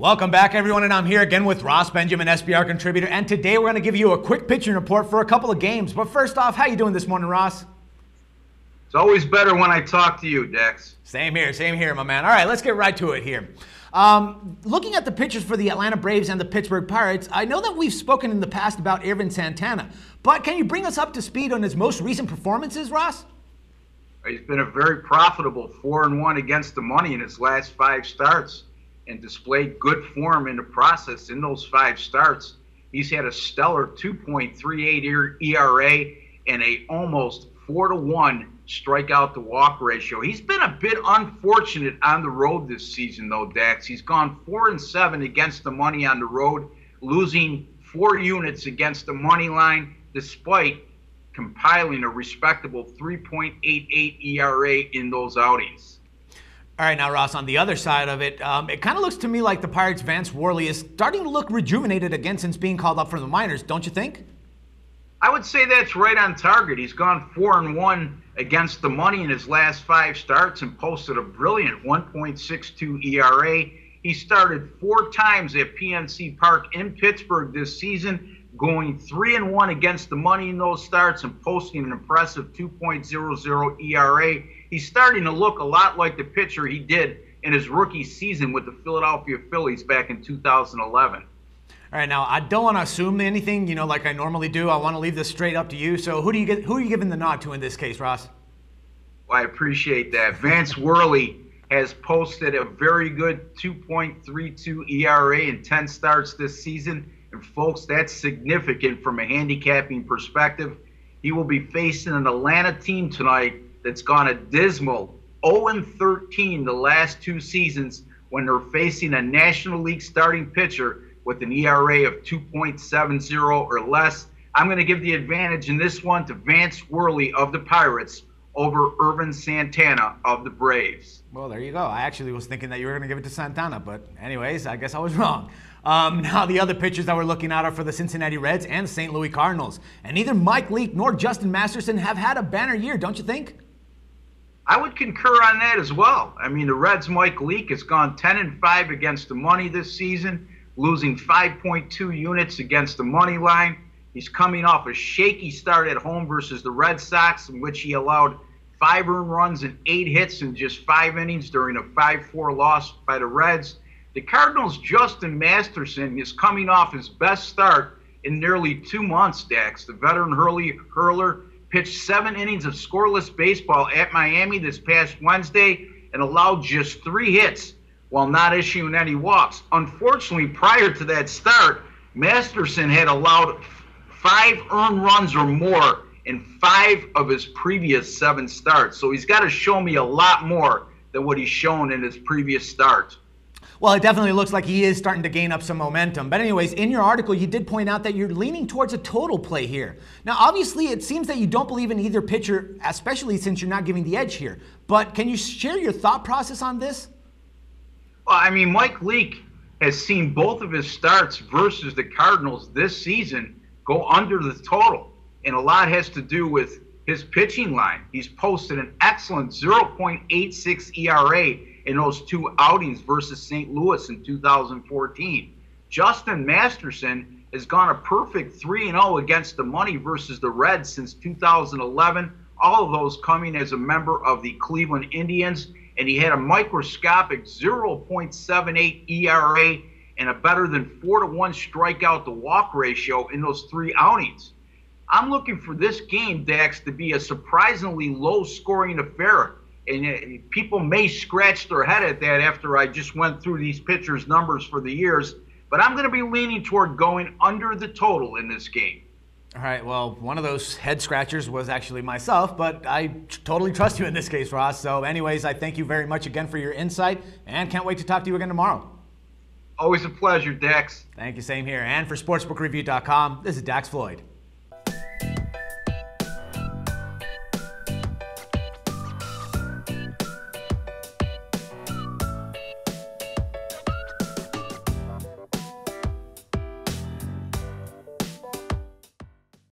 Welcome back, everyone, and I'm here again with Ross Benjamin, SBR contributor, and today we're going to give you a quick pitching report for a couple of games. But first off, how you doing this morning, Ross? It's always better when I talk to you, Dex. Same here, same here, my man. All right, let's get right to it here. Um, looking at the pitchers for the Atlanta Braves and the Pittsburgh Pirates, I know that we've spoken in the past about Ervin Santana, but can you bring us up to speed on his most recent performances, Ross? He's been a very profitable four and one against the money in his last five starts and displayed good form in the process in those five starts. He's had a stellar 2.38 ERA and a almost four to one strikeout to walk ratio. He's been a bit unfortunate on the road this season, though, Dax. He's gone four and seven against the money on the road, losing four units against the money line, despite compiling a respectable 3.88 ERA in those outings. All right, now, Ross, on the other side of it, um, it kind of looks to me like the Pirates' Vance Worley is starting to look rejuvenated again since being called up from the minors, don't you think? I would say that's right on target. He's gone four and one against the money in his last five starts and posted a brilliant 1.62 ERA. He started four times at PNC Park in Pittsburgh this season, going three and one against the money in those starts and posting an impressive 2.00 ERA he's starting to look a lot like the pitcher he did in his rookie season with the Philadelphia Phillies back in 2011. All right, now I don't want to assume anything, you know, like I normally do. I want to leave this straight up to you. So, who do you get? Who are you giving the nod to in this case, Ross? Well, I appreciate that. Vance Worley has posted a very good 2.32 ERA in 10 starts this season, and folks, that's significant from a handicapping perspective. He will be facing an Atlanta team tonight that's gone a dismal 0 13 the last two seasons when they're facing a National League starting pitcher with an ERA of 2.70 or less. I'm going to give the advantage in this one to Vance Worley of the Pirates over Ervin Santana of the Braves. Well, there you go. I actually was thinking that you were going to give it to Santana, but anyways, I guess I was wrong. Um, now, the other pitchers that we're looking at are for the Cincinnati Reds and St. Louis Cardinals. And neither Mike Leake nor Justin Masterson have had a banner year, don't you think? I would concur on that as well. I mean, the Reds' Mike Leake has gone 10 and 5 against the money this season, losing 5.2 units against the money line. He's coming off a shaky start at home versus the Red Sox, in which he allowed five earned runs and eight hits in just five innings during a 5 4 loss by the Reds. The Cardinals' Justin Masterson is coming off his best start in nearly two months, Dax. The veteran hurley, hurler pitched seven innings of scoreless baseball at Miami this past Wednesday and allowed just three hits while not issuing any walks. Unfortunately, prior to that start, Masterson had allowed five earned runs or more in five of his previous seven starts. So he's got to show me a lot more than what he's shown in his previous starts. Well, it definitely looks like he is starting to gain up some momentum. But, anyways, in your article, you did point out that you're leaning towards a total play here. Now, obviously, it seems that you don't believe in either pitcher, especially since you're not giving the edge here. But can you share your thought process on this? Well, I mean, Mike Leake has seen both of his starts versus the Cardinals this season go under the total. And a lot has to do with his pitching line. He's posted an excellent 0.86 ERA in those two outings versus St. Louis in 2014. Justin Masterson has gone a perfect 3 0 against the money versus the Reds since 2011. All of those coming as a member of the Cleveland Indians. And he had a microscopic 0.78 ERA and a better than 4 to 1 strikeout to walk ratio in those three outings. I'm looking for this game, Dax, to be a surprisingly low scoring affair and uh, people may scratch their head at that after I just went through these pitchers' numbers for the years, but I'm going to be leaning toward going under the total in this game. All right, well, one of those head scratchers was actually myself, but I totally trust you in this case, Ross. So, anyways, I thank you very much again for your insight and can't wait to talk to you again tomorrow. Always a pleasure, Dax. Thank you, same here. And for SportsbookReview.com, this is Dax Floyd.